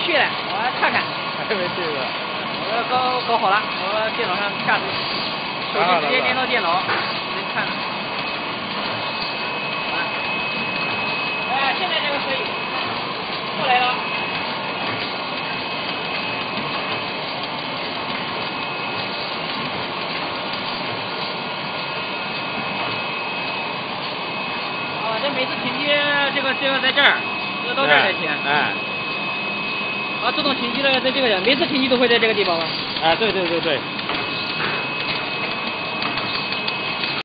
没去了，我来看看。还没去呢。我搞搞好了，我电脑上下载，手机直接连到电脑，能看。哎，现在这个可以，过来了。啊，这每次停机，这个这个在这儿，这个到这儿才停。哎。啊，自动停机了，在这个，每次停机都会在这个地方吗？啊，对对对对。